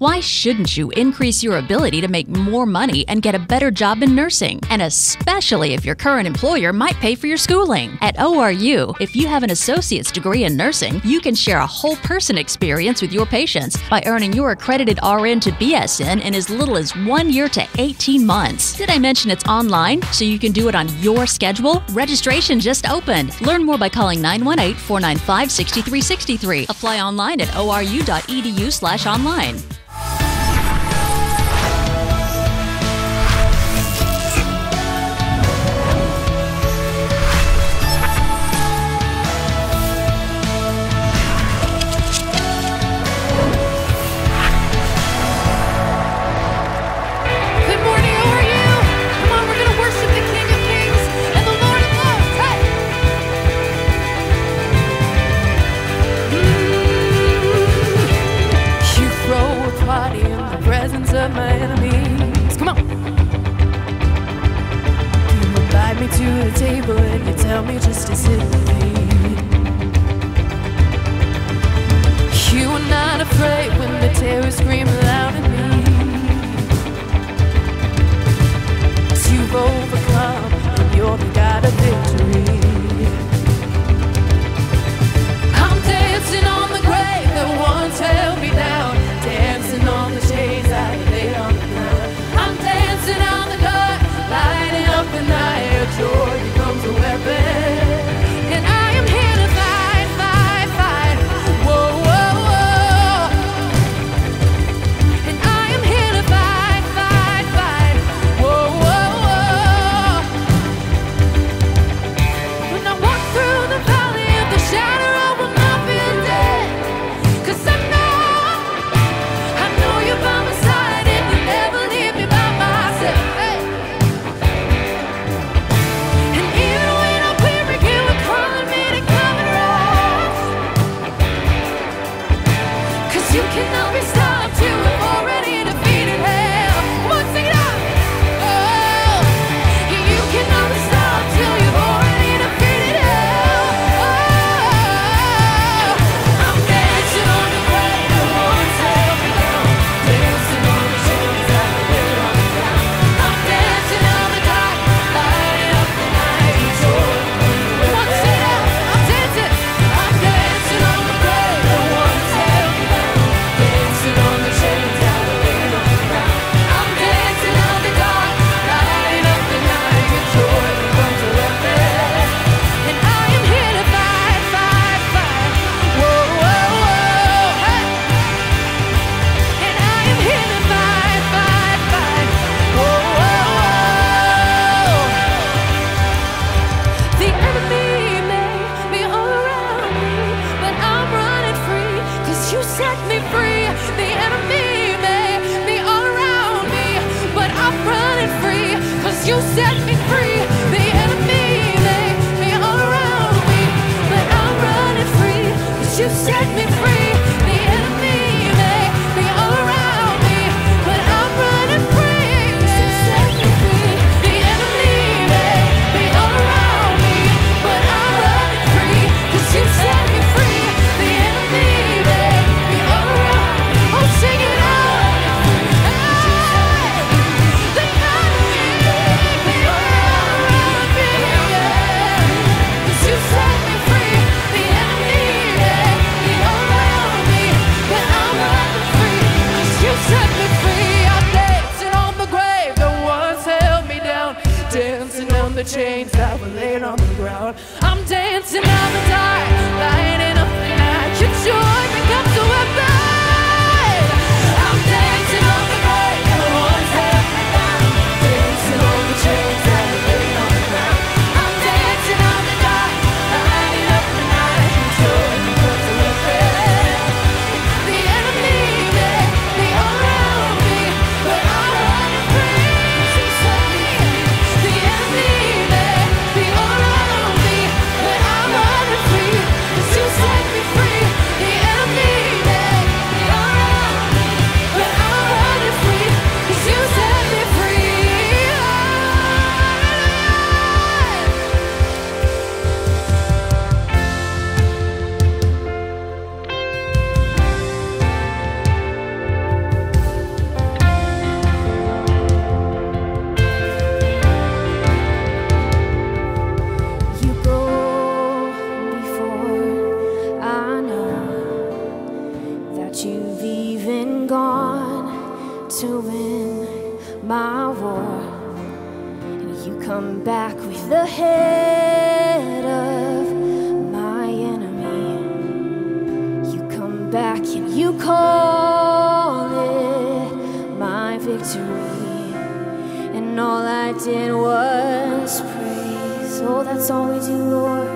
Why shouldn't you increase your ability to make more money and get a better job in nursing? And especially if your current employer might pay for your schooling. At ORU, if you have an associate's degree in nursing, you can share a whole person experience with your patients by earning your accredited RN to BSN in as little as one year to 18 months. Did I mention it's online? So you can do it on your schedule? Registration just opened. Learn more by calling 918 495 6363. Apply online at oru.edu slash online. to me. And all I did was praise. Oh, that's all we do, Lord.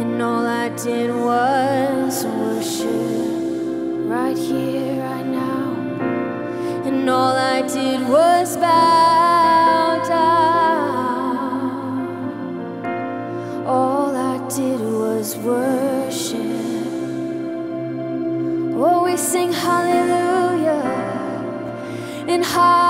And all I did was worship right here, right now. And all I did was bow. flying high.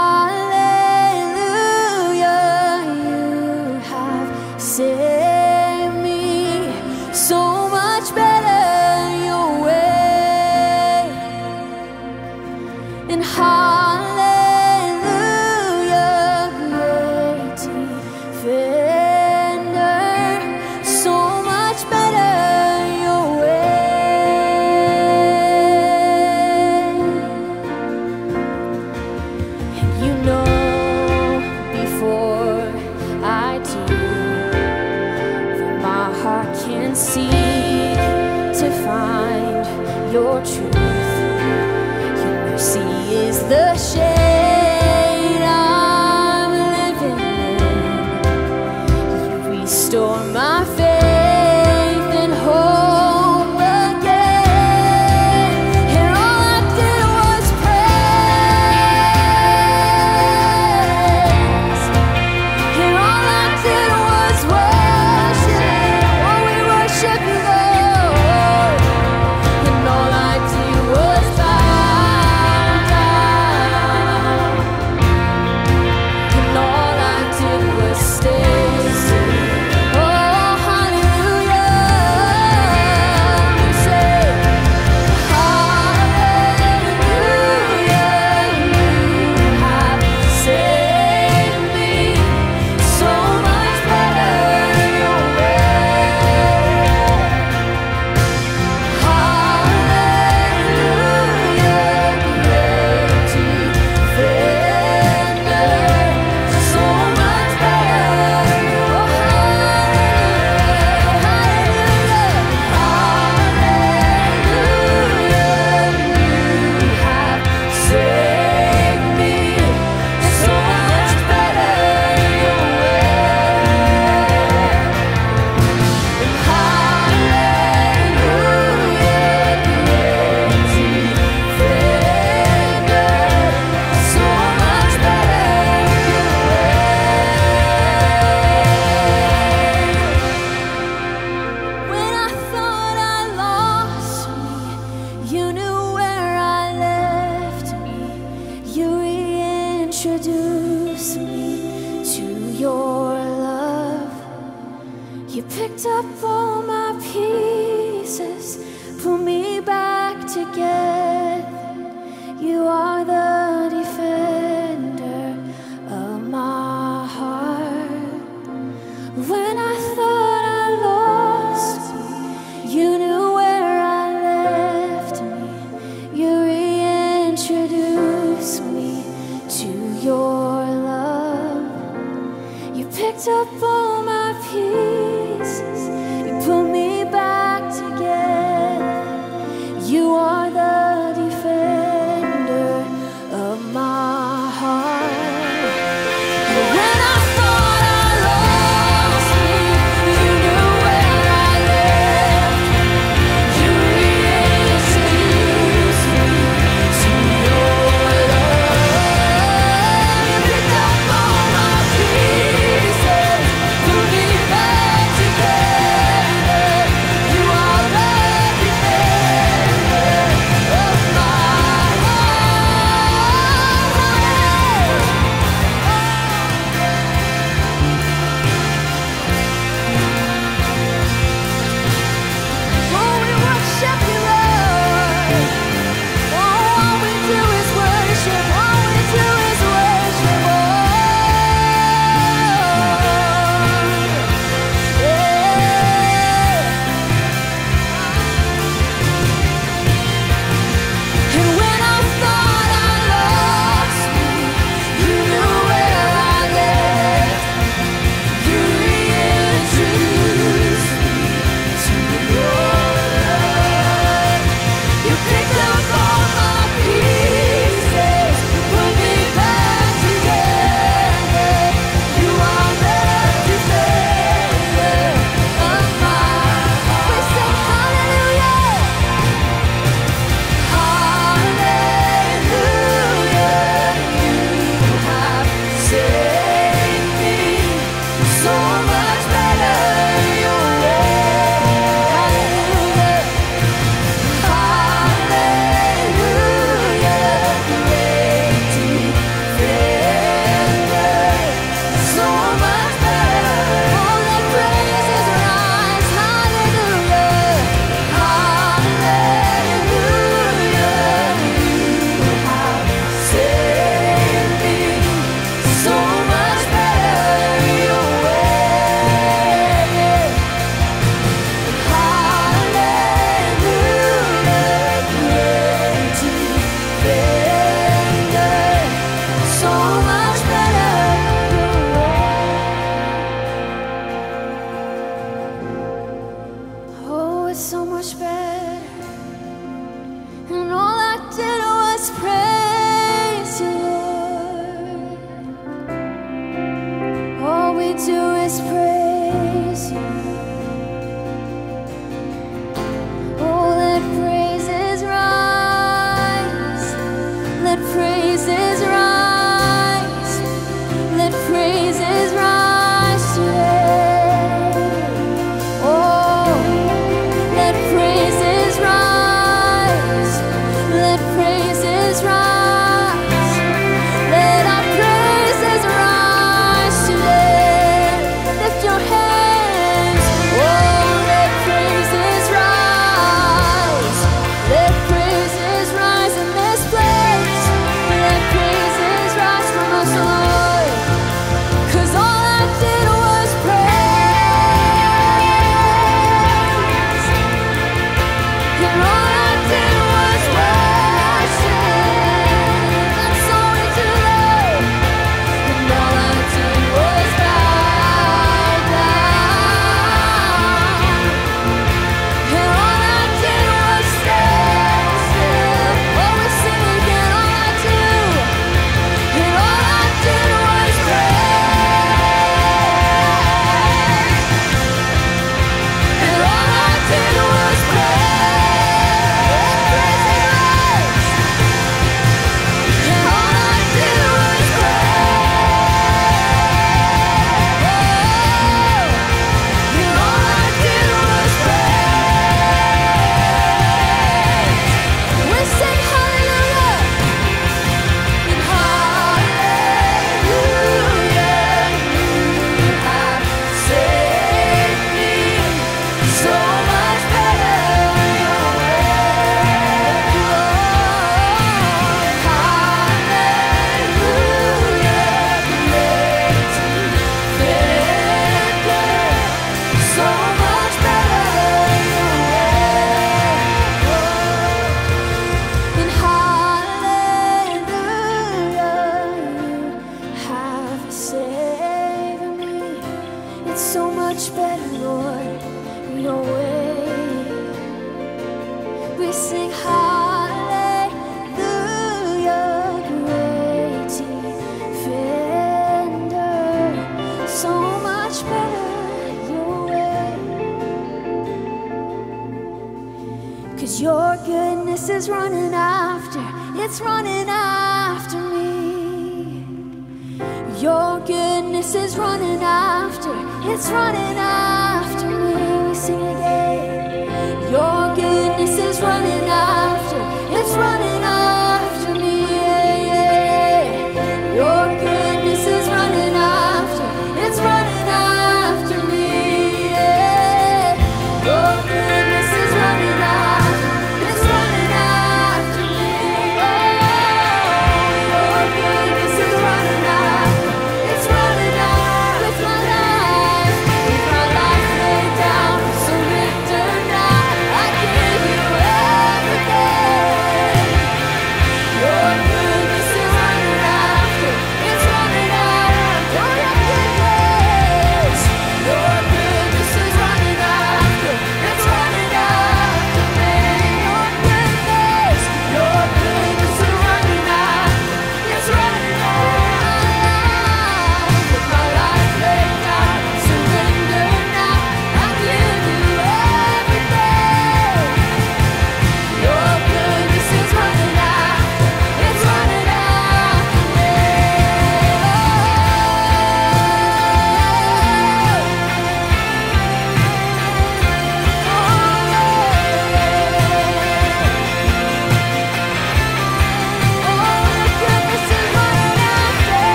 Sing again.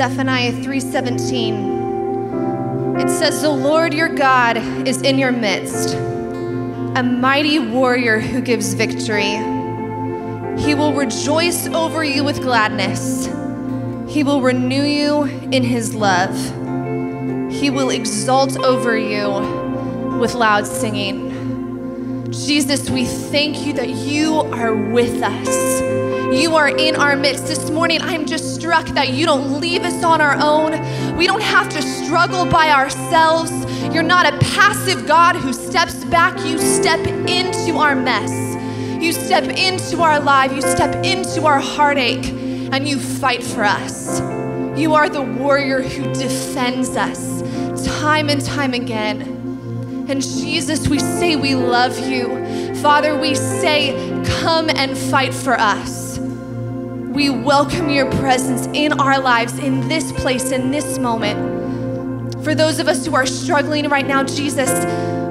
Zephaniah 3:17. It says, "The Lord your God is in your midst, a mighty warrior who gives victory. He will rejoice over you with gladness. He will renew you in his love. He will exalt over you with loud singing." Jesus, we thank you that you are with us. You are in our midst. This morning, I'm just struck that you don't leave us on our own. We don't have to struggle by ourselves. You're not a passive God who steps back. You step into our mess. You step into our life. You step into our heartache and you fight for us. You are the warrior who defends us time and time again. And Jesus, we say we love you. Father, we say, come and fight for us. We welcome your presence in our lives, in this place, in this moment. For those of us who are struggling right now, Jesus,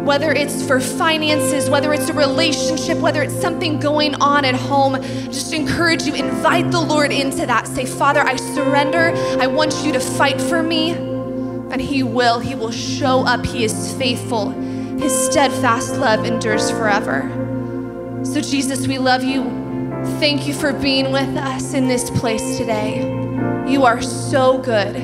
whether it's for finances, whether it's a relationship, whether it's something going on at home, just encourage you, invite the Lord into that. Say, Father, I surrender. I want you to fight for me. And He will. He will show up. He is faithful. His steadfast love endures forever. So, Jesus, we love you. Thank you for being with us in this place today. You are so good.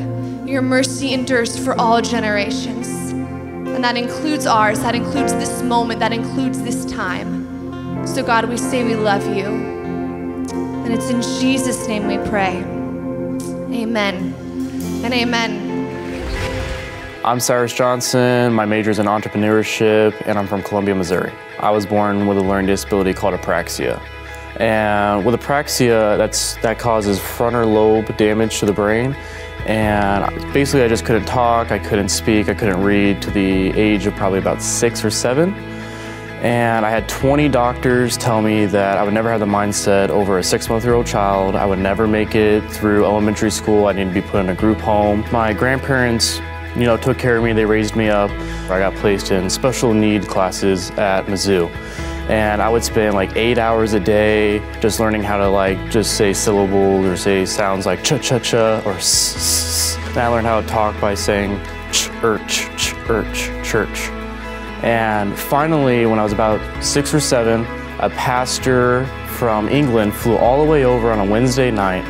Your mercy endures for all generations. And that includes ours, that includes this moment, that includes this time. So, God, we say we love you. And it's in Jesus' name we pray. Amen and amen. I'm Cyrus Johnson. My major is in entrepreneurship, and I'm from Columbia, Missouri. I was born with a learning disability called apraxia. And with apraxia, that's that causes frontal lobe damage to the brain. And basically, I just couldn't talk, I couldn't speak, I couldn't read to the age of probably about six or seven. And I had 20 doctors tell me that I would never have the mindset over a six month year old child. I would never make it through elementary school. I needed to be put in a group home. My grandparents, you know, took care of me. They raised me up. I got placed in special need classes at Mizzou. And I would spend like eight hours a day just learning how to like just say syllables or say sounds like cha cha cha or s. And I learned how to talk by saying church, er, ch, ch, er, ch, church. And finally, when I was about six or seven, a pastor from England flew all the way over on a Wednesday night.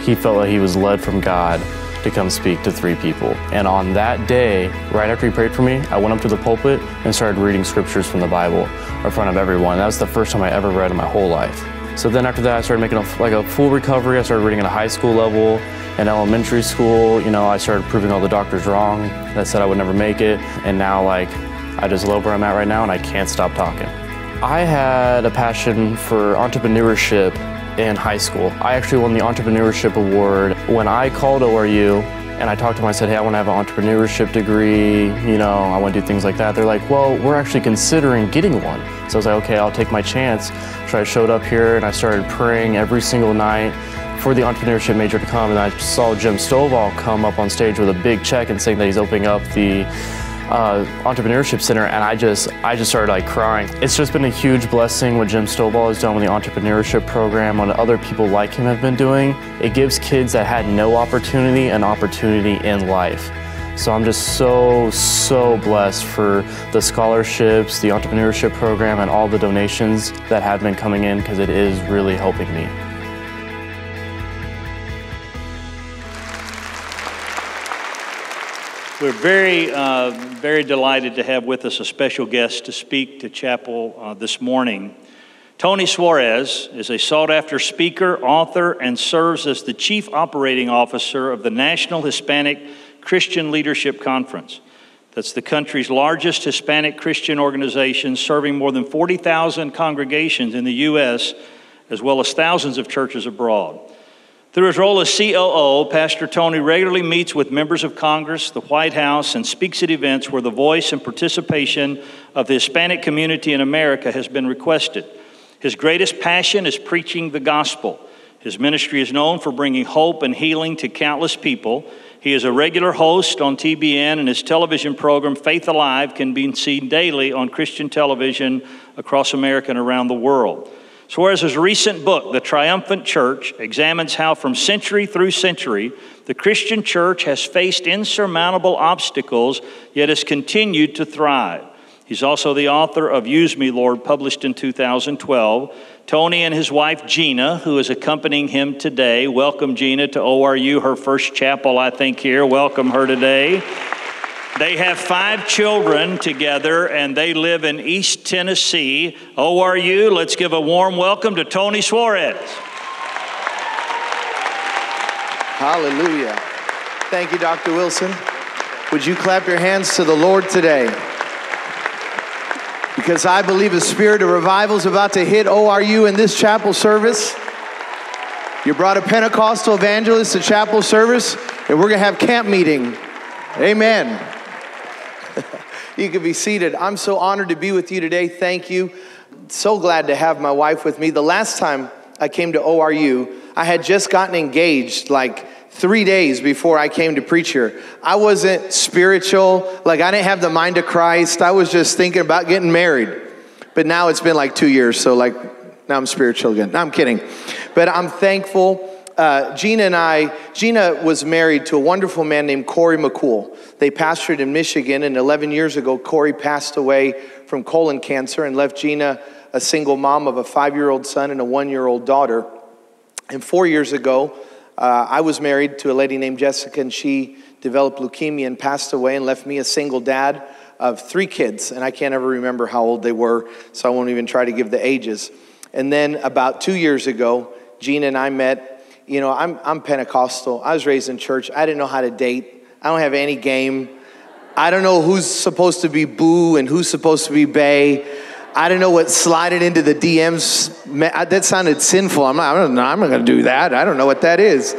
He felt like he was led from God to come speak to three people. And on that day, right after he prayed for me, I went up to the pulpit and started reading scriptures from the Bible in front of everyone. That was the first time I ever read in my whole life. So then after that, I started making a, like a full recovery. I started reading at a high school level in elementary school. You know, I started proving all the doctors wrong that said I would never make it. And now, like, I just love where I'm at right now and I can't stop talking. I had a passion for entrepreneurship in high school. I actually won the entrepreneurship award when I called ORU and I talked to them. I said, Hey, I want to have an entrepreneurship degree. You know, I want to do things like that. They're like, Well, we're actually considering getting one. So I was like, Okay, I'll take my chance. So I showed up here and I started praying every single night for the entrepreneurship major to come. And I saw Jim Stovall come up on stage with a big check and saying that he's opening up the uh, entrepreneurship center and I just I just started like crying. It's just been a huge blessing what Jim Stovall has done with the entrepreneurship program, what other people like him have been doing. It gives kids that had no opportunity an opportunity in life. So I'm just so, so blessed for the scholarships, the entrepreneurship program, and all the donations that have been coming in because it is really helping me. We're very, uh, very delighted to have with us a special guest to speak to chapel uh, this morning. Tony Suarez is a sought after speaker, author, and serves as the chief operating officer of the National Hispanic Christian Leadership Conference. That's the country's largest Hispanic Christian organization, serving more than 40,000 congregations in the U.S., as well as thousands of churches abroad. Through his role as COO, Pastor Tony regularly meets with members of Congress, the White House, and speaks at events where the voice and participation of the Hispanic community in America has been requested. His greatest passion is preaching the gospel. His ministry is known for bringing hope and healing to countless people. He is a regular host on TBN, and his television program, Faith Alive, can be seen daily on Christian television across America and around the world. Suarez's recent book, The Triumphant Church, examines how from century through century the Christian church has faced insurmountable obstacles, yet has continued to thrive. He's also the author of Use Me, Lord, published in 2012. Tony and his wife Gina, who is accompanying him today, welcome Gina to ORU, her first chapel, I think, here. Welcome her today. They have five children together and they live in East Tennessee. Oh, ORU, let's give a warm welcome to Tony Suarez. Hallelujah. Thank you, Dr. Wilson. Would you clap your hands to the Lord today? Because I believe a spirit of revival is about to hit ORU in this chapel service. You brought a Pentecostal evangelist to chapel service, and we're going to have camp meeting. Amen. You can be seated. I'm so honored to be with you today. Thank you. So glad to have my wife with me. The last time I came to ORU, I had just gotten engaged like three days before I came to preach here. I wasn't spiritual, like I didn't have the mind of Christ. I was just thinking about getting married. But now it's been like two years, so like now I'm spiritual again. No, I'm kidding. But I'm thankful. Uh, Gina and I, Gina was married to a wonderful man named Corey McCool. They pastored in Michigan, and 11 years ago, Corey passed away from colon cancer and left Gina a single mom of a five year old son and a one year old daughter. And four years ago, uh, I was married to a lady named Jessica, and she developed leukemia and passed away and left me a single dad of three kids. And I can't ever remember how old they were, so I won't even try to give the ages. And then about two years ago, Gina and I met. You know, I'm, I'm Pentecostal. I was raised in church. I didn't know how to date, I don't have any game. I don't know who's supposed to be boo and who's supposed to be bay. I don't know what sliding into the DMs, that sounded sinful. I'm not, I'm not, I'm not going to do that. I don't know what that is.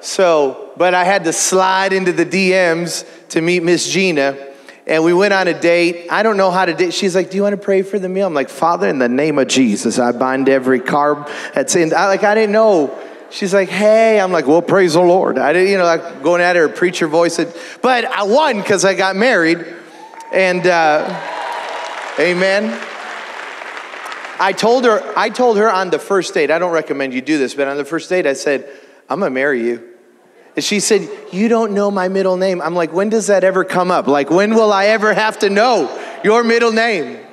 So, but I had to slide into the DMs to meet Miss Gina. And we went on a date. I don't know how to date. She's like, "Do you want to pray for the meal?" I'm like, "Father, in the name of Jesus, I bind every carb that's in." I, like, I didn't know. She's like, "Hey," I'm like, "Well, praise the Lord." I didn't, you know, like going at her preacher voice. But I won because I got married, and uh, Amen. I told her. I told her on the first date. I don't recommend you do this, but on the first date, I said, "I'm gonna marry you." And she said, You don't know my middle name. I'm like, When does that ever come up? Like, when will I ever have to know your middle name?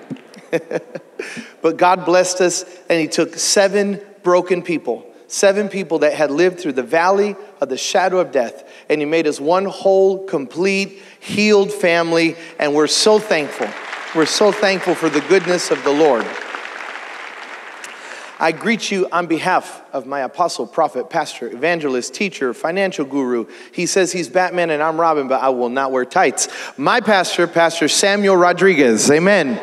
but God blessed us, and He took seven broken people, seven people that had lived through the valley of the shadow of death, and He made us one whole, complete, healed family, and we're so thankful. We're so thankful for the goodness of the Lord. I greet you on behalf of my apostle, prophet, pastor, evangelist, teacher, financial guru. He says he's Batman and I'm Robin, but I will not wear tights. My pastor, Pastor Samuel Rodriguez. Amen.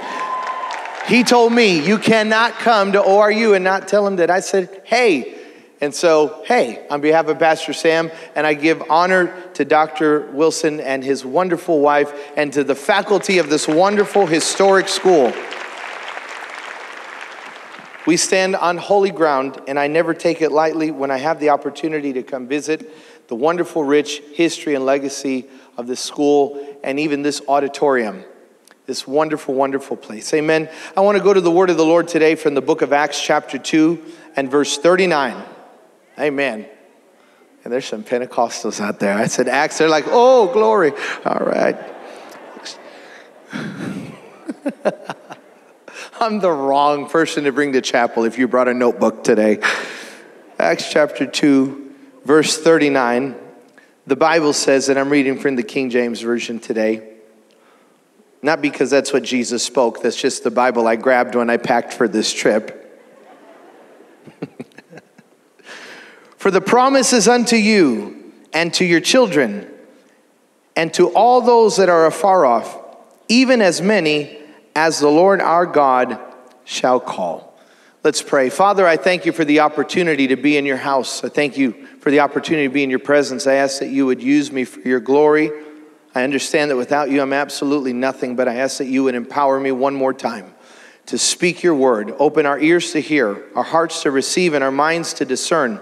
He told me, You cannot come to ORU and not tell him that I said, Hey. And so, hey, on behalf of Pastor Sam, and I give honor to Dr. Wilson and his wonderful wife and to the faculty of this wonderful historic school. We stand on holy ground, and I never take it lightly when I have the opportunity to come visit the wonderful, rich history and legacy of this school and even this auditorium. This wonderful, wonderful place. Amen. I want to go to the word of the Lord today from the book of Acts, chapter 2, and verse 39. Amen. And there's some Pentecostals out there. I said Acts, they're like, oh, glory. All right. I'm the wrong person to bring to chapel if you brought a notebook today. Acts chapter 2, verse 39. The Bible says, and I'm reading from the King James Version today, not because that's what Jesus spoke, that's just the Bible I grabbed when I packed for this trip. for the promise is unto you and to your children and to all those that are afar off, even as many as the Lord our God shall call. Let's pray. Father, I thank you for the opportunity to be in your house. I thank you for the opportunity to be in your presence. I ask that you would use me for your glory. I understand that without you, I'm absolutely nothing, but I ask that you would empower me one more time to speak your word. Open our ears to hear, our hearts to receive, and our minds to discern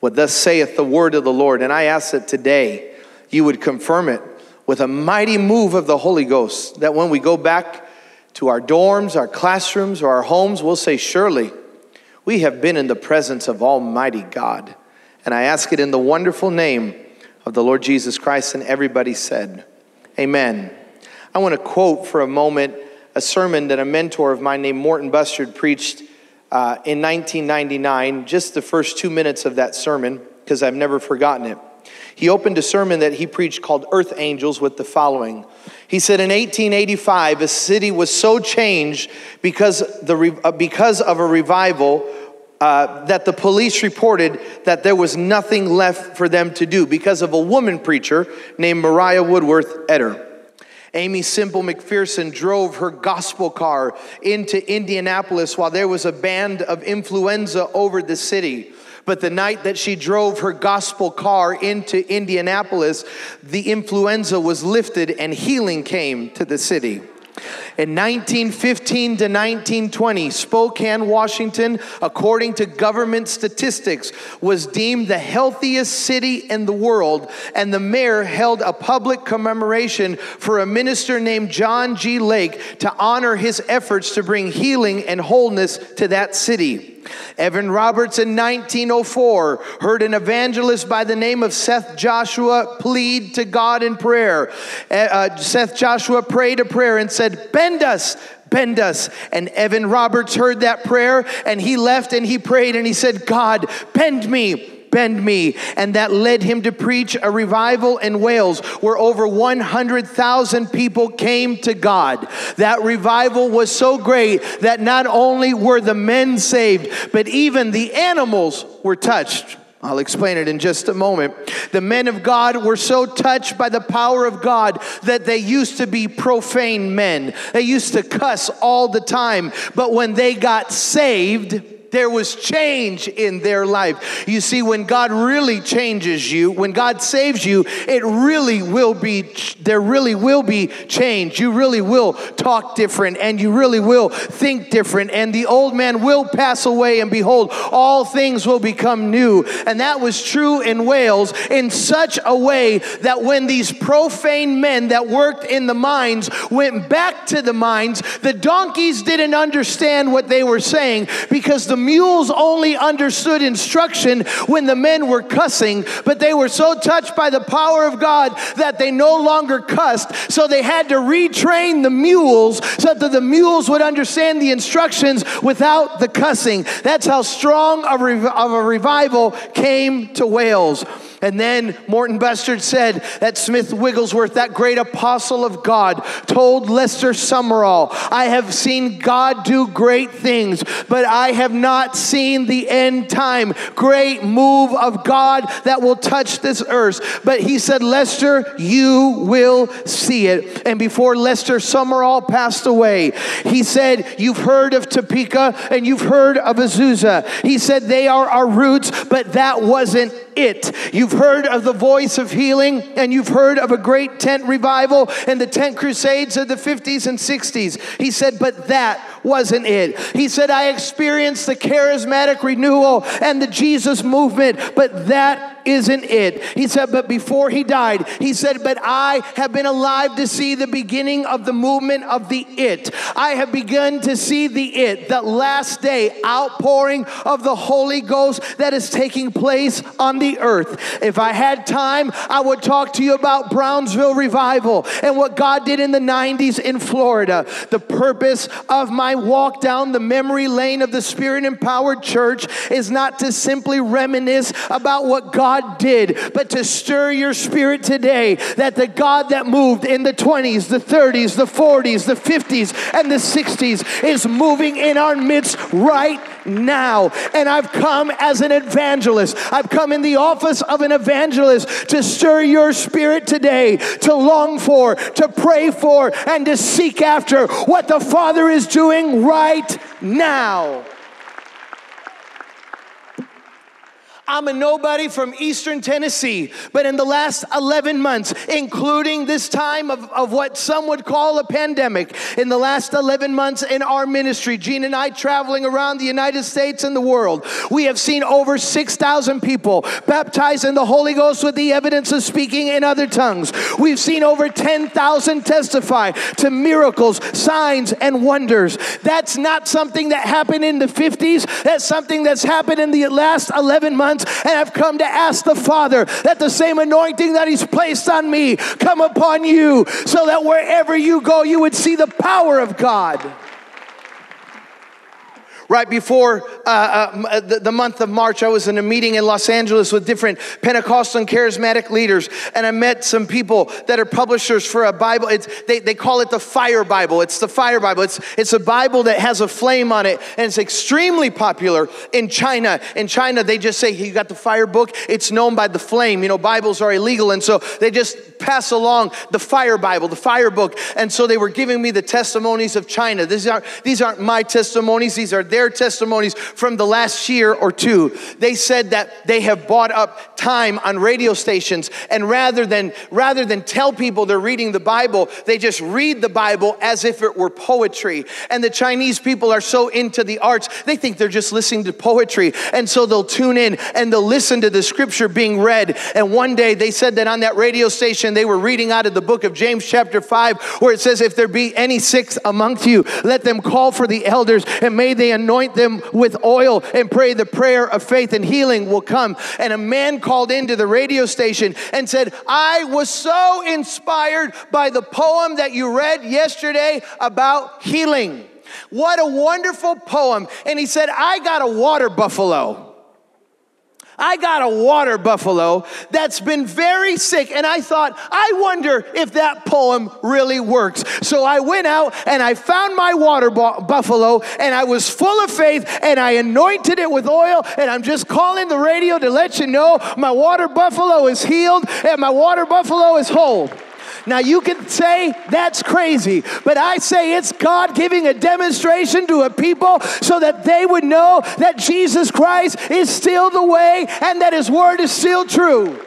what thus saith the word of the Lord. And I ask that today you would confirm it with a mighty move of the Holy Ghost, that when we go back to our dorms, our classrooms, or our homes, we'll say, Surely we have been in the presence of Almighty God. And I ask it in the wonderful name of the Lord Jesus Christ. And everybody said, Amen. I want to quote for a moment a sermon that a mentor of mine named Morton Bustard preached uh, in 1999, just the first two minutes of that sermon, because I've never forgotten it. He opened a sermon that he preached called Earth Angels with the following. He said in 1885, a city was so changed because, the, uh, because of a revival uh, that the police reported that there was nothing left for them to do because of a woman preacher named Maria Woodworth Etter. Aimee Semple McPherson drove her gospel car into Indianapolis while there was a band of influenza over the city. But the night that she drove her gospel car into Indianapolis, the influenza was lifted and healing came to the city. In 1915 to 1920, Spokane, Washington, according to government statistics, was deemed the healthiest city in the world, and the mayor held a public commemoration for a minister named John G. Lake to honor his efforts to bring healing and wholeness to that city. Evan Roberts in 1904 heard an evangelist by the name of Seth Joshua plead to God in prayer. Uh, Seth Joshua prayed a prayer and said, Bend us, bend us. And Evan Roberts heard that prayer and he left and he prayed and he said, God, bend me bend me. And that led him to preach a revival in Wales where over 100,000 people came to God. That revival was so great that not only were the men saved, but even the animals were touched I'll explain it in just a moment. The men of God were so touched by the power of God that they used to be profane men. They used to cuss all the time. But when they got saved, there was change in their life. You see, when God really changes you, when God saves you, it really will be, there really will be change. You really will talk different and you really will think different. And the old man will pass away, and behold, all things will become new. And that was true in Wales in such a way that when these profane men that worked in the mines went back to the mines, the donkeys didn't understand what they were saying because the mules only understood instruction when the men were cussing, but they were so touched by the power of God that they no longer cussed. So they had to retrain the mules so that the mules would understand the instructions without the cussing. That's how strong of a revival came to Wales. And then Morton Bustard said that Smith Wigglesworth, that great apostle of God, told Lester Sumrall, I have seen God do great things, but I have not seen the end time great move of God that will touch this earth. But he said, Lester, you will see it. And before Lester Sumrall passed away, he said, You've heard of Topeka and you've heard of Azusa. He said, They are our roots, but that wasn't it. You've heard of the voice of healing, and you've heard of a great tent revival and the tent crusades of the 50s and 60s. He said, but that wasn't it. He said, I experienced the charismatic renewal and the Jesus movement, but that isn't it. He said, but before he died, he said, but I have been alive to see the beginning of the movement of the it. I have begun to see the it, the last day outpouring of the Holy Ghost that is taking place on the earth. If I had time, I would talk to you about Brownsville revival and what God did in the 90s in Florida. The purpose of my walk down the memory lane of the Spirit empowered church is not to simply reminisce about what God did, but to stir your spirit today that the God that moved in the 20s, the 30s, the 40s, the 50s, and the 60s is moving in our midst right now. And I've come as an evangelist. I've come in the office of an evangelist to stir your spirit today, to long for, to pray for, and to seek after what the Father is doing right now. I'm a nobody from Eastern Tennessee, but in the last 11 months, including this time of, of what some would call a pandemic, in the last 11 months in our ministry, Gene and I traveling around the United States and the world, we have seen over 6,000 people baptized in the Holy Ghost with the evidence of speaking in other tongues. We've seen over 10,000 testify to miracles, signs, and wonders. That's not something that happened in the 50s, that's something that's happened in the last 11 months and I've come to ask the Father that the same anointing that He's placed on me come upon you so that wherever you go, you would see the power of God right before uh, uh, the, the, month of March, I was in a meeting in Los Angeles with different Pentecostal and charismatic leaders, and I met some people that are publishers for a Bible. It's, they, they call it the Fire Bible. It's the Fire Bible. It's, it's a Bible that has a flame on it, and it's extremely popular in China. In China, they just say, You got the Fire book? It's known by the flame. You know, Bibles are illegal, and so they just pass along the Fire Bible, the Fire book. And so they were giving me the testimonies of China. These aren't, these aren't my testimonies, these are their their testimonies from the last year or two. They said that they have bought up time on radio stations and rather than rather than tell people they're reading the Bible, they just read the Bible as if it were poetry. And the Chinese people are so into the arts, they think they're just listening to poetry. And so they'll tune in and they'll listen to the scripture being read. And one day they said that on that radio station they were reading out of the book of James chapter 5 where it says if there be any sick amongst you, let them call for the elders and may they anoint anoint them with oil and pray the prayer of faith and healing will come. And a man called into the radio station and said, I was so inspired by the poem that you read yesterday about healing. What a wonderful poem. And he said, I got a water buffalo. I got a water buffalo that's been very sick. And I thought, I wonder if that poem really works. So I went out and I found my water bu- buffalo and I was full of faith and I anointed it with oil. And I'm just calling the radio to let you know my water buffalo is healed and my water buffalo is whole. Now, you can say that's crazy, but I say it's God giving a demonstration to a people so that they would know that Jesus Christ is still the way and that his word is still true.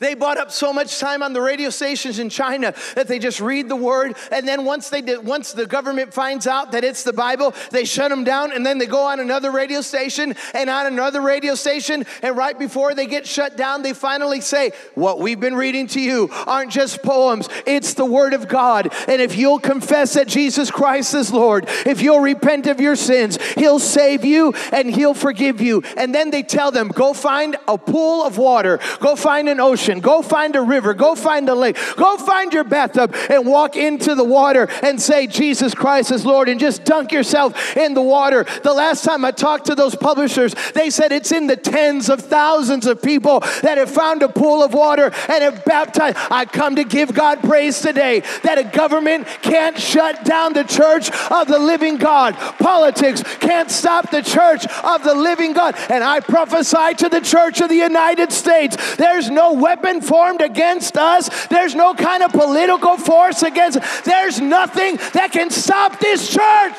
They bought up so much time on the radio stations in China that they just read the word, and then once they did, once the government finds out that it's the Bible, they shut them down, and then they go on another radio station and on another radio station, and right before they get shut down, they finally say, "What we've been reading to you aren't just poems; it's the Word of God. And if you'll confess that Jesus Christ is Lord, if you'll repent of your sins, He'll save you and He'll forgive you." And then they tell them, "Go find a pool of water, go find an ocean." Go find a river. Go find a lake. Go find your bathtub and walk into the water and say, Jesus Christ is Lord, and just dunk yourself in the water. The last time I talked to those publishers, they said it's in the tens of thousands of people that have found a pool of water and have baptized. I come to give God praise today that a government can't shut down the church of the living God. Politics can't stop the church of the living God. And I prophesy to the church of the United States there's no weapon formed against us, there's no kind of political force against There's nothing that can stop this church.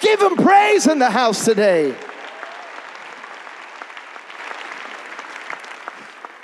Give him praise in the house today.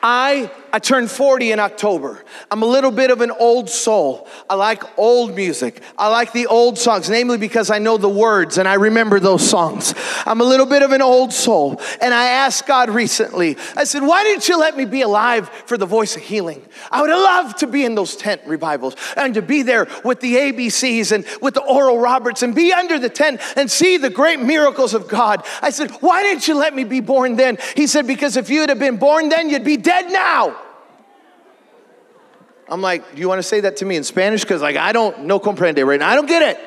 I I turned 40 in October. I'm a little bit of an old soul. I like old music. I like the old songs, namely because I know the words and I remember those songs. I'm a little bit of an old soul. And I asked God recently, I said, Why didn't you let me be alive for the voice of healing? I would have loved to be in those tent revivals and to be there with the ABCs and with the Oral Roberts and be under the tent and see the great miracles of God. I said, Why didn't you let me be born then? He said, Because if you'd have been born then, you'd be dead now. I'm like, do you want to say that to me in Spanish? Because like I don't no comprende right now. I don't get it.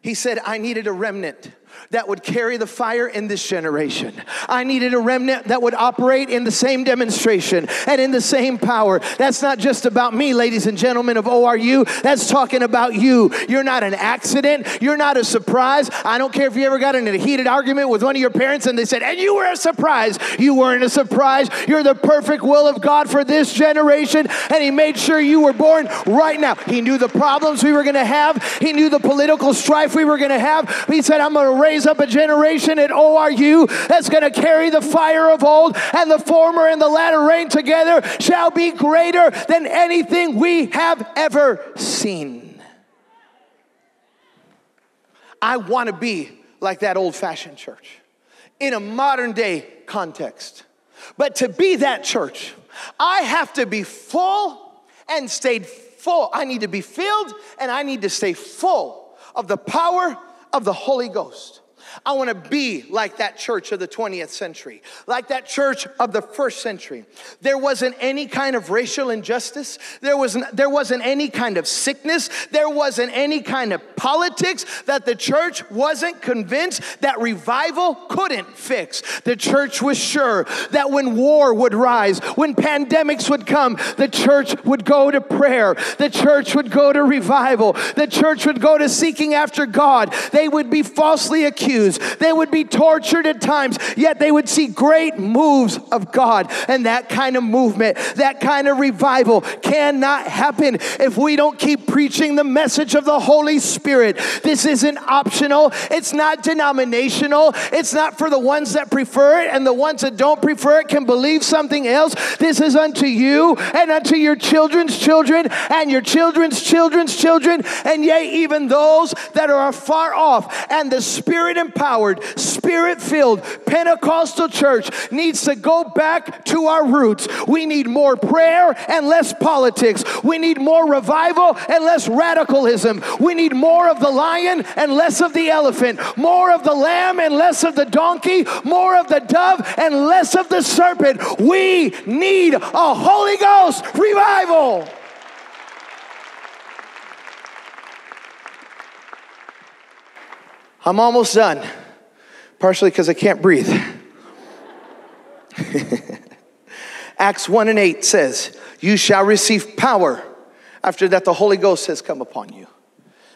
He said, I needed a remnant that would carry the fire in this generation. I needed a remnant that would operate in the same demonstration and in the same power. That's not just about me, ladies and gentlemen of ORU. That's talking about you. You're not an accident. You're not a surprise. I don't care if you ever got in a heated argument with one of your parents and they said, and you were a surprise. You weren't a surprise. You're the perfect will of God for this generation. And He made sure you were born right now. He knew the problems we were going to have, He knew the political strife we were going to have. He said, I'm going to raise up a generation at ORU that's going to carry the fire of old, and the former and the latter rain together shall be greater than anything we have ever seen. I want to be like that old fashioned church in a modern day context. But to be that church, I have to be full and stayed full. I need to be filled and I need to stay full of the power of the Holy Ghost. I want to be like that church of the 20th century, like that church of the first century. There wasn't any kind of racial injustice. There wasn't, there wasn't any kind of sickness. There wasn't any kind of politics that the church wasn't convinced that revival couldn't fix. The church was sure that when war would rise, when pandemics would come, the church would go to prayer. The church would go to revival. The church would go to seeking after God. They would be falsely accused they would be tortured at times, yet they would see great moves of God. And that kind of movement, that kind of revival cannot happen if we don't keep preaching the message of the Holy Spirit. This isn't optional, it's not denominational, it's not for the ones that prefer it, and the ones that don't prefer it can believe something else. This is unto you and unto your children's children and your children's children's children, and yea, even those that are far off. And the Spirit empowered, spirit filled Pentecostal church needs to go back to our roots. We need more prayer and less politics. We need more revival and less radicalism. We need more of the lion and less of the elephant, more of the lamb and less of the donkey, more of the dove and less of the serpent. We need a Holy Ghost revival. I'm almost done, partially because I can't breathe. Acts 1 and 8 says, You shall receive power after that the Holy Ghost has come upon you.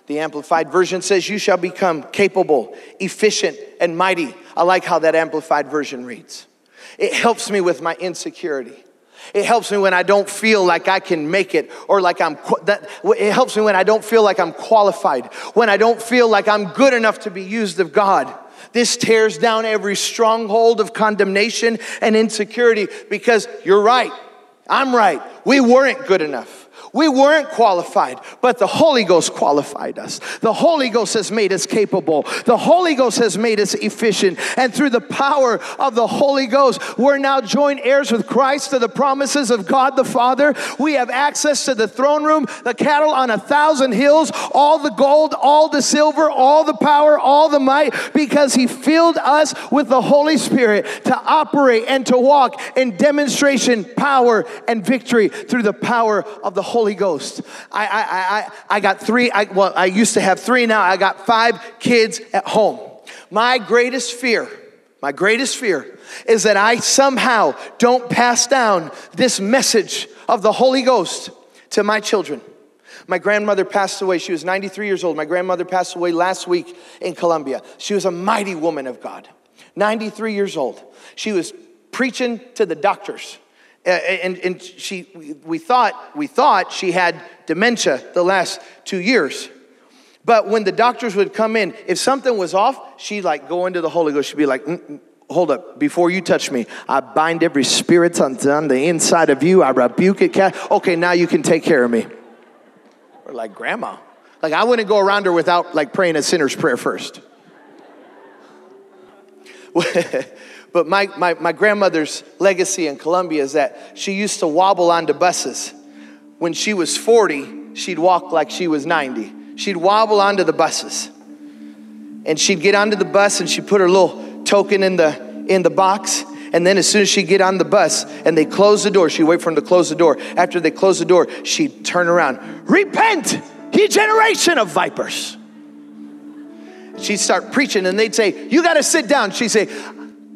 The Amplified Version says, You shall become capable, efficient, and mighty. I like how that Amplified Version reads. It helps me with my insecurity. It helps me when I don't feel like I can make it or like I'm that it helps me when I don't feel like I'm qualified, when I don't feel like I'm good enough to be used of God. This tears down every stronghold of condemnation and insecurity because you're right. I'm right. We weren't good enough. We weren't qualified, but the Holy Ghost qualified us. The Holy Ghost has made us capable. The Holy Ghost has made us efficient. And through the power of the Holy Ghost, we're now joint heirs with Christ to the promises of God the Father. We have access to the throne room, the cattle on a thousand hills, all the gold, all the silver, all the power, all the might, because He filled us with the Holy Spirit to operate and to walk in demonstration, power, and victory through the power of the Holy Ghost. I, I, I, I got three, I, well, I used to have three now. I got five kids at home. My greatest fear, my greatest fear is that I somehow don't pass down this message of the Holy Ghost to my children. My grandmother passed away. She was 93 years old. My grandmother passed away last week in Colombia. She was a mighty woman of God, 93 years old. She was preaching to the doctors. Uh, and, and she, we thought, we thought she had dementia the last two years. But when the doctors would come in, if something was off, she'd like go into the Holy Ghost. She'd be like, mm, mm, hold up, before you touch me, I bind every spirit on, the inside of you. I rebuke it. Okay, now you can take care of me. Or like grandma. Like I wouldn't go around her without like praying a sinner's prayer first. But my, my, my grandmother's legacy in Colombia is that she used to wobble onto buses. When she was 40, she'd walk like she was 90. She'd wobble onto the buses. And she'd get onto the bus and she'd put her little token in the, in the box. And then as soon as she'd get on the bus and they close the door, she'd wait for them to close the door. After they close the door, she'd turn around, repent, ye generation of vipers. She'd start preaching and they'd say, You got to sit down. She'd say,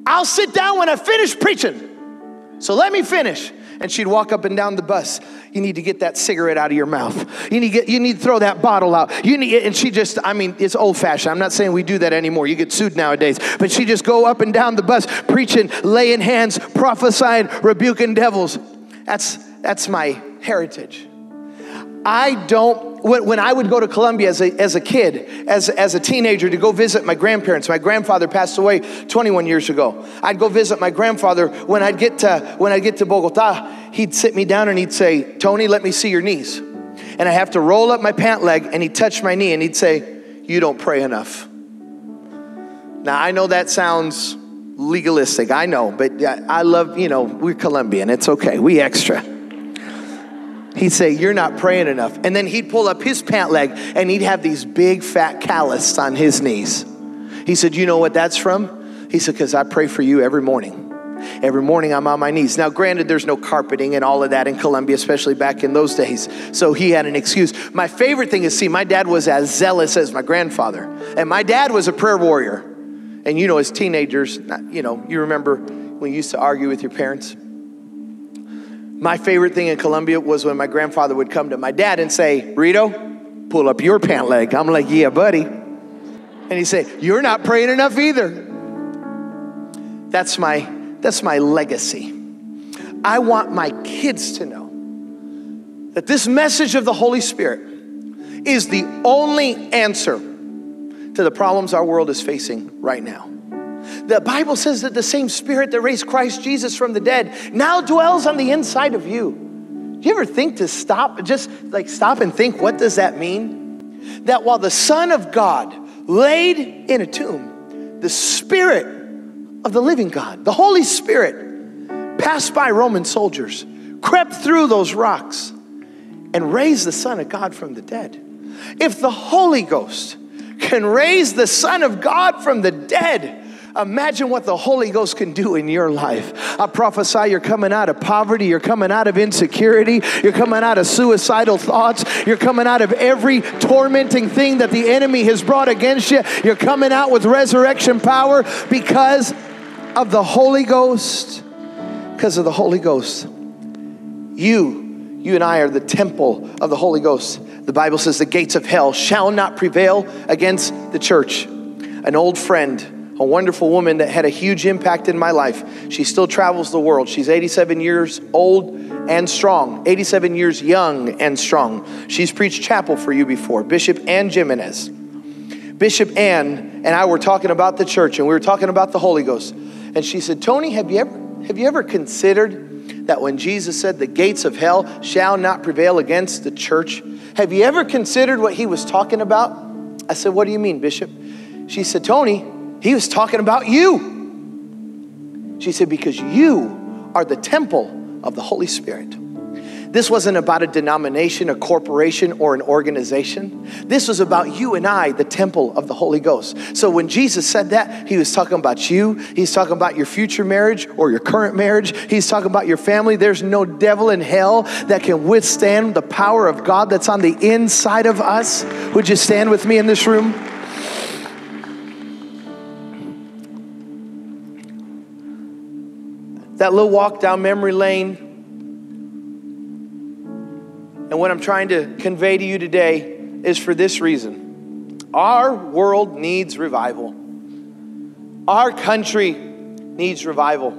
I'll sit down when I finish preaching. So let me finish. And she'd walk up and down the bus. You need to get that cigarette out of your mouth. You need to, get, you need to throw that bottle out. You need, and she just, I mean, it's old fashioned. I'm not saying we do that anymore. You get sued nowadays. But she just go up and down the bus, preaching, laying hands, prophesying, rebuking devils. That's, that's my heritage. I don't, when, when I would go to Colombia as a, as a kid, as, as a teenager to go visit my grandparents, my grandfather passed away 21 years ago. I'd go visit my grandfather. When I'd get to, when I'd get to Bogota, he'd sit me down and he'd say, Tony, let me see your knees. And I have to roll up my pant leg and he'd touch my knee and he'd say, You don't pray enough. Now, I know that sounds legalistic, I know, but I love, you know, we're Colombian. It's okay. We extra he'd say, You're not praying enough. And then he'd pull up his pant leg and he'd have these big fat calluses on his knees. He said, You know what that's from? He said, Because I pray for you every morning. Every morning I'm on my knees. Now, granted, there's no carpeting and all of that in Colombia, especially back in those days. So he had an excuse. My favorite thing is see, my dad was as zealous as my grandfather. And my dad was a prayer warrior. And you know, as teenagers, you know, you remember when you used to argue with your parents? My favorite thing in Colombia was when my grandfather would come to my dad and say, Rito, pull up your pant leg. I'm like, yeah, buddy. And he'd say, You're not praying enough either. That's my, that's my legacy. I want my kids to know that this message of the Holy Spirit is the only answer to the problems our world is facing right now. The Bible says that the same spirit that raised Christ Jesus from the dead now dwells on the inside of you. Do you ever think to stop, just like stop and think, what does that mean? That while the Son of God laid in a tomb, the Spirit of the living God, the Holy Spirit, passed by Roman soldiers, crept through those rocks, and raised the Son of God from the dead. If the Holy Ghost can raise the Son of God from the dead, Imagine what the Holy Ghost can do in your life. I prophesy you're coming out of poverty, you're coming out of insecurity, you're coming out of suicidal thoughts, you're coming out of every tormenting thing that the enemy has brought against you. You're coming out with resurrection power because of the Holy Ghost. Because of the Holy Ghost. You, you and I are the temple of the Holy Ghost. The Bible says the gates of hell shall not prevail against the church. An old friend, a wonderful woman that had a huge impact in my life. She still travels the world. She's 87 years old and strong, 87 years young and strong. She's preached chapel for you before, Bishop Ann Gimenez. Bishop Ann and I were talking about the church and we were talking about the Holy Ghost. And she said, Tony, have you ever, have you ever considered that when Jesus said the gates of hell shall not prevail against the church, have you ever considered what he was talking about? I said, What do you mean, Bishop? She said, Tony, he was talking about you. She said, Because you are the temple of the Holy Spirit. This wasn't about a denomination, a corporation, or an organization. This was about you and I, the temple of the Holy Ghost. So when Jesus said that, he was talking about you. He's talking about your future marriage or your current marriage. He's talking about your family. There's no devil in hell that can withstand the power of God that's on the inside of us. Would you stand with me in this room? That little walk down memory lane. And what I'm trying to convey to you today is for this reason our world needs revival, our country needs revival.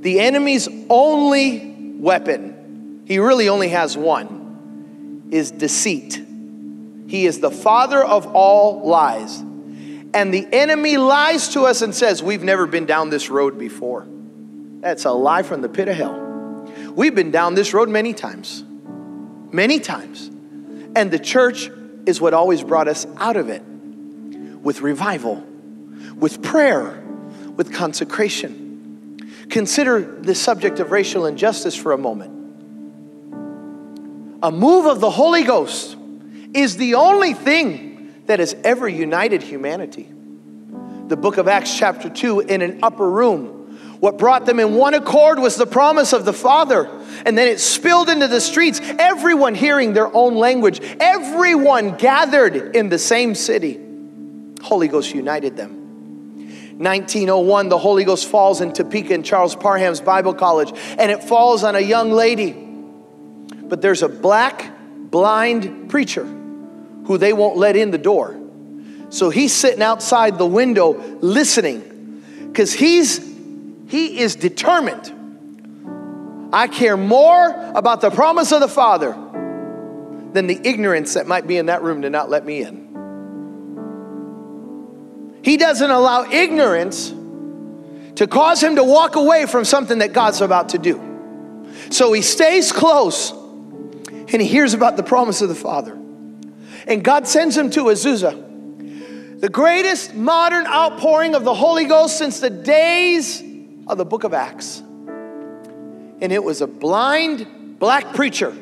The enemy's only weapon, he really only has one, is deceit. He is the father of all lies and the enemy lies to us and says, We've never been down this road before. That's a lie from the pit of hell. We've been down this road many times, many times. And the church is what always brought us out of it with revival, with prayer, with consecration. Consider the subject of racial injustice for a moment. A move of the Holy Ghost is the only thing that has ever united humanity. The book of Acts, chapter 2, in an upper room. What brought them in one accord was the promise of the Father. And then it spilled into the streets, everyone hearing their own language, everyone gathered in the same city. Holy Ghost united them. 1901, the Holy Ghost falls in Topeka in Charles Parham's Bible College, and it falls on a young lady. But there's a black, blind preacher who they won't let in the door. So he's sitting outside the window listening because he's he is determined. I care more about the promise of the Father than the ignorance that might be in that room to not let me in. He doesn't allow ignorance to cause him to walk away from something that God's about to do. So he stays close and he hears about the promise of the Father. And God sends him to Azusa, the greatest modern outpouring of the Holy Ghost since the days of the book of Acts. And it was a blind black preacher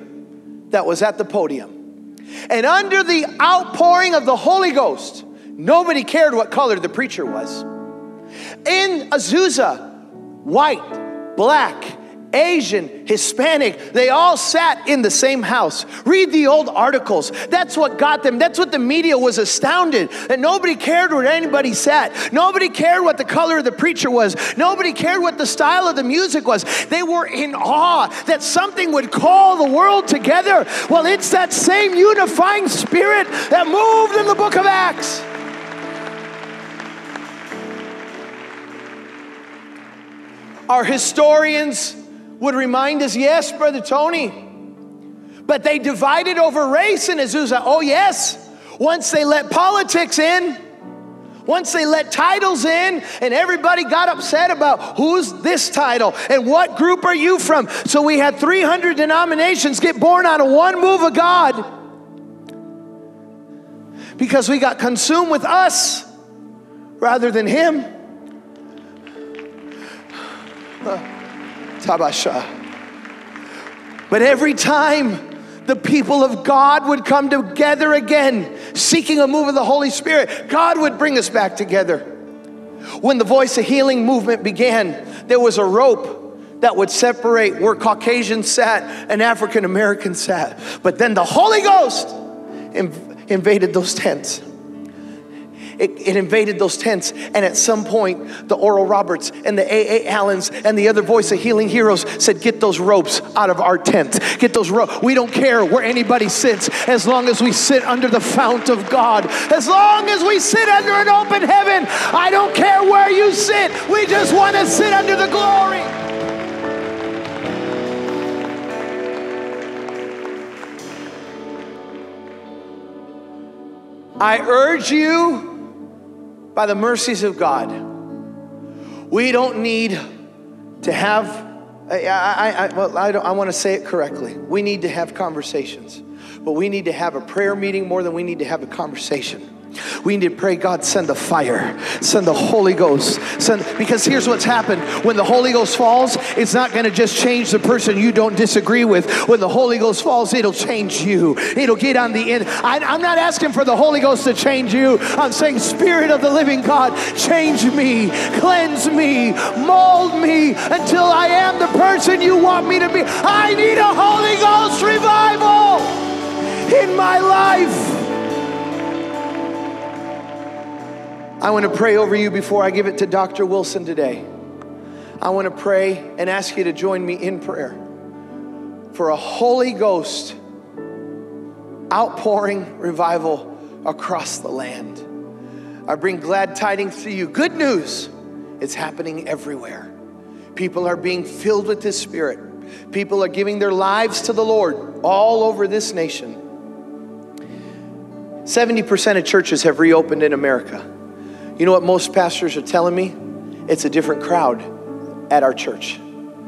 that was at the podium. And under the outpouring of the Holy Ghost, nobody cared what color the preacher was. In Azusa, white, black, Asian, Hispanic, they all sat in the same house. Read the old articles. That's what got them. That's what the media was astounded that nobody cared where anybody sat. Nobody cared what the color of the preacher was. Nobody cared what the style of the music was. They were in awe that something would call the world together. Well, it's that same unifying spirit that moved in the book of Acts. Our historians would remind us, yes, Brother Tony, but they divided over race in Azusa. Oh, yes. Once they let politics in, once they let titles in, and everybody got upset about who's this title and what group are you from. So we had 300 denominations get born out of one move of God because we got consumed with us rather than Him. Uh, Tabasha. But every time the people of God would come together again, seeking a move of the Holy Spirit, God would bring us back together. When the Voice of Healing movement began, there was a rope that would separate where Caucasians sat and African Americans sat. But then the Holy Ghost inv- invaded those tents. It, it invaded those tents, and at some point, the Oral Roberts and the A.A. Allens and the other Voice of Healing heroes said, Get those ropes out of our tent. Get those ropes. We don't care where anybody sits as long as we sit under the fount of God. As long as we sit under an open heaven, I don't care where you sit. We just want to sit under the glory. I urge you, by the mercies of God, we don't need to have, I, I, I, well, I, I want to say it correctly. We need to have conversations, but we need to have a prayer meeting more than we need to have a conversation. We need to pray, God, send the fire, send the Holy Ghost. Send, because here's what's happened when the Holy Ghost falls, it's not going to just change the person you don't disagree with. When the Holy Ghost falls, it'll change you, it'll get on the end. I, I'm not asking for the Holy Ghost to change you. I'm saying, Spirit of the living God, change me, cleanse me, mold me until I am the person you want me to be. I need a Holy Ghost revival in my life. I want to pray over you before I give it to Dr. Wilson today. I want to pray and ask you to join me in prayer for a Holy Ghost outpouring revival across the land. I bring glad tidings to you. Good news, it's happening everywhere. People are being filled with this Spirit. People are giving their lives to the Lord all over this nation. 70% of churches have reopened in America. You know what most pastors are telling me? It's a different crowd at our church.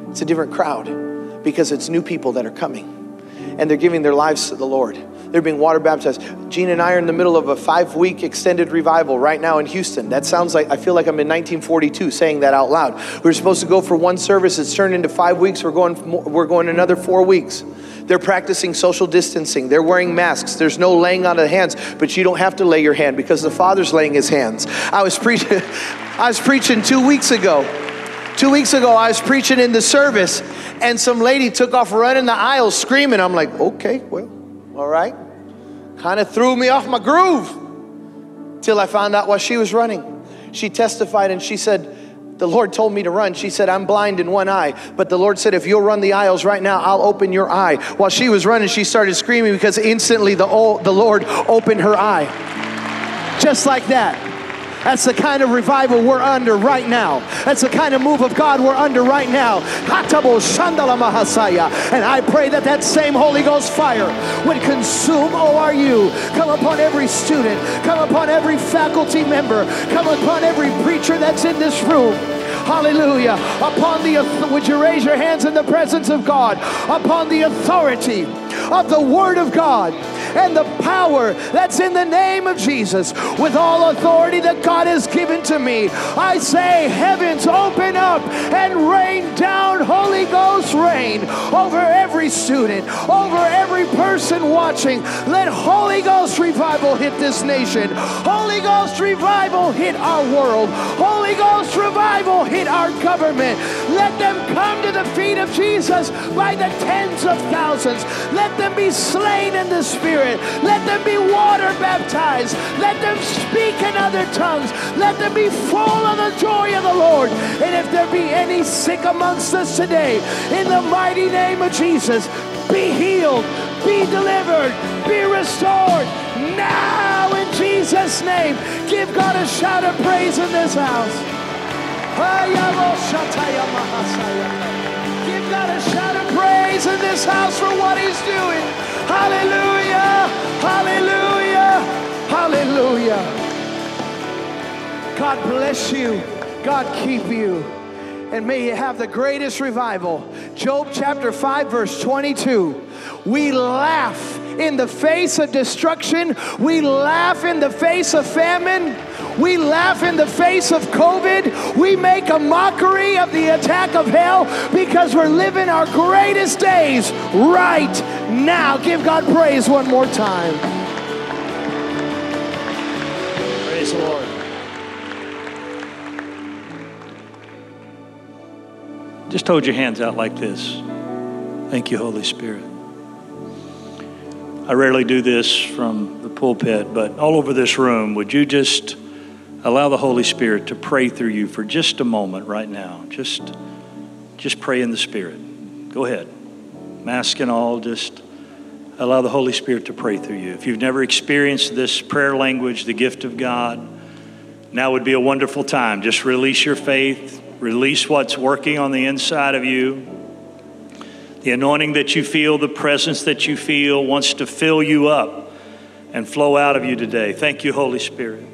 It's a different crowd because it's new people that are coming and they're giving their lives to the Lord. They're being water baptized. Gene and I are in the middle of a five week extended revival right now in Houston. That sounds like I feel like I'm in 1942 saying that out loud. We are supposed to go for one service, it's turned into five weeks. We're going, we're going another four weeks. They're practicing social distancing. They're wearing masks. There's no laying on of hands, but you don't have to lay your hand because the Father's laying his hands. I was preaching I was preaching 2 weeks ago. 2 weeks ago I was preaching in the service and some lady took off running the aisle screaming. I'm like, "Okay, well, all right." Kind of threw me off my groove till I found out why she was running. She testified and she said, the Lord told me to run. She said, I'm blind in one eye. But the Lord said, if you'll run the aisles right now, I'll open your eye. While she was running, she started screaming because instantly the, the Lord opened her eye. Just like that. That's the kind of revival we're under right now. That's the kind of move of God we're under right now. And I pray that that same Holy Ghost fire would consume ORU, come upon every student, come upon every faculty member, come upon every preacher that's in this room. Hallelujah. Upon the, would you raise your hands in the presence of God? Upon the authority of the Word of God and the power that's in the name of Jesus. With all authority that God has given to me, I say, heavens open up and rain down Holy Ghost rain over every student, over every person watching. Let Holy Ghost revival hit this nation. Holy Ghost revival hit our world. Holy Ghost revival hit our government. Let them come to the feet of Jesus by the tens of thousands. Let them be slain in the Spirit. Let them be water baptized. Let them speak in other tongues. Let them be full of the joy of the Lord. And if there be any sick amongst us today, in the mighty name of Jesus, be healed, be delivered, be restored now in Jesus' name. Give God a shout of praise in this house. Give God a shout of praise in this house for what He's doing. Hallelujah! Hallelujah! Hallelujah! God bless you. God keep you. And may you have the greatest revival. Job chapter 5, verse 22. We laugh in the face of destruction. We laugh in the face of famine. We laugh in the face of COVID. We make a mockery of the attack of hell because we're living our greatest days right now. Give God praise one more time. Praise the Lord. Just hold your hands out like this. Thank you, Holy Spirit. I rarely do this from the pulpit, but all over this room, would you just allow the Holy Spirit to pray through you for just a moment right now? Just, just pray in the Spirit. Go ahead. Mask and all, just allow the Holy Spirit to pray through you. If you've never experienced this prayer language, the gift of God, now would be a wonderful time. Just release your faith, release what's working on the inside of you. The anointing that you feel, the presence that you feel wants to fill you up and flow out of you today. Thank you, Holy Spirit.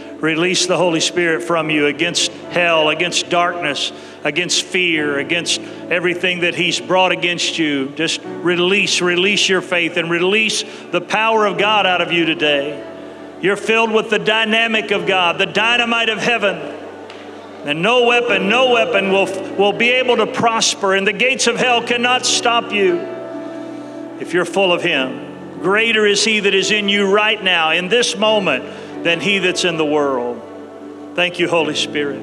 Release the Holy Spirit from you against hell, against darkness, against fear, against everything that He's brought against you. Just release, release your faith and release the power of God out of you today. You're filled with the dynamic of God, the dynamite of heaven. And no weapon, no weapon will, will be able to prosper, and the gates of hell cannot stop you if you're full of Him. Greater is He that is in you right now, in this moment than he that's in the world. Thank you, Holy Spirit.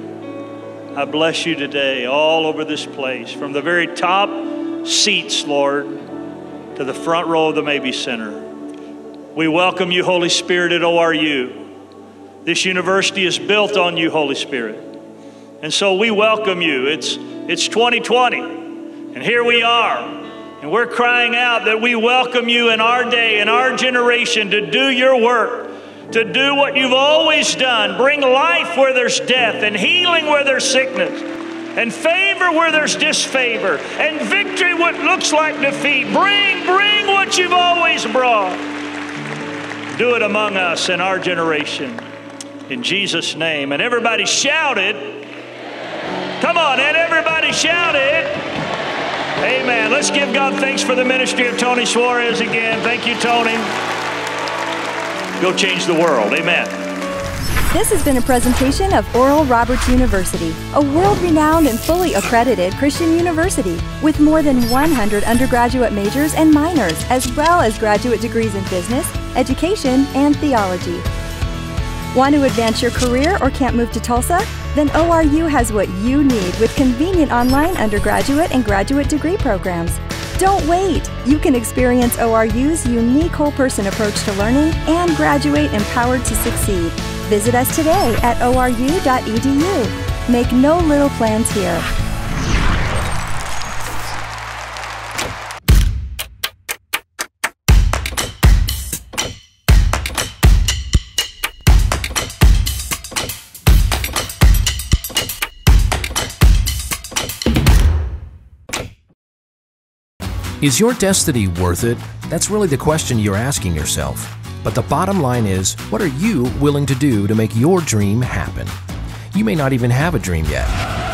I bless you today all over this place, from the very top seats, Lord, to the front row of the Mabee Center. We welcome you, Holy Spirit, at ORU. This university is built on you, Holy Spirit. And so we welcome you. It's, it's 2020, and here we are. And we're crying out that we welcome you in our day, in our generation, to do your work to do what you've always done bring life where there's death, and healing where there's sickness, and favor where there's disfavor, and victory what looks like defeat. Bring, bring what you've always brought. Do it among us in our generation. In Jesus' name. And everybody shouted. Come on, and everybody shouted. Amen. Let's give God thanks for the ministry of Tony Suarez again. Thank you, Tony. Go change the world. Amen. This has been a presentation of Oral Roberts University, a world renowned and fully accredited Christian university with more than 100 undergraduate majors and minors, as well as graduate degrees in business, education, and theology. Want to advance your career or can't move to Tulsa? Then ORU has what you need with convenient online undergraduate and graduate degree programs. Don't wait! You can experience ORU's unique whole person approach to learning and graduate empowered to succeed. Visit us today at oru.edu. Make no little plans here. Is your destiny worth it? That's really the question you're asking yourself. But the bottom line is, what are you willing to do to make your dream happen? You may not even have a dream yet,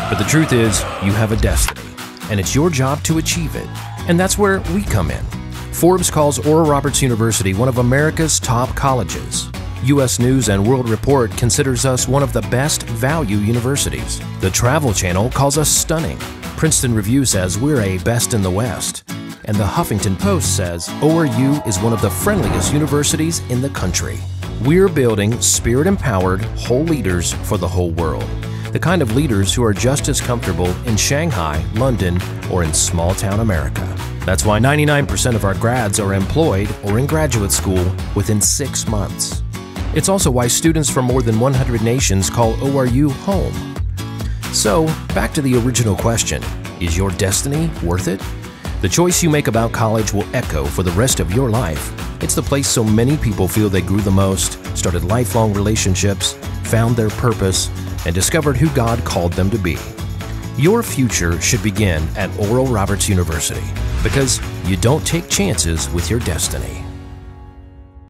but the truth is, you have a destiny, and it's your job to achieve it. And that's where we come in. Forbes calls Oral Roberts University one of America's top colleges. U.S. News and World Report considers us one of the best value universities. The Travel Channel calls us stunning. Princeton Review says we're a best in the West and the Huffington Post says ORU is one of the friendliest universities in the country. We're building spirit empowered whole leaders for the whole world. The kind of leaders who are just as comfortable in Shanghai, London, or in small town America. That's why 99% of our grads are employed or in graduate school within six months. It's also why students from more than 100 nations call ORU home. So, back to the original question Is your destiny worth it? The choice you make about college will echo for the rest of your life. It's the place so many people feel they grew the most, started lifelong relationships, found their purpose, and discovered who God called them to be. Your future should begin at Oral Roberts University because you don't take chances with your destiny.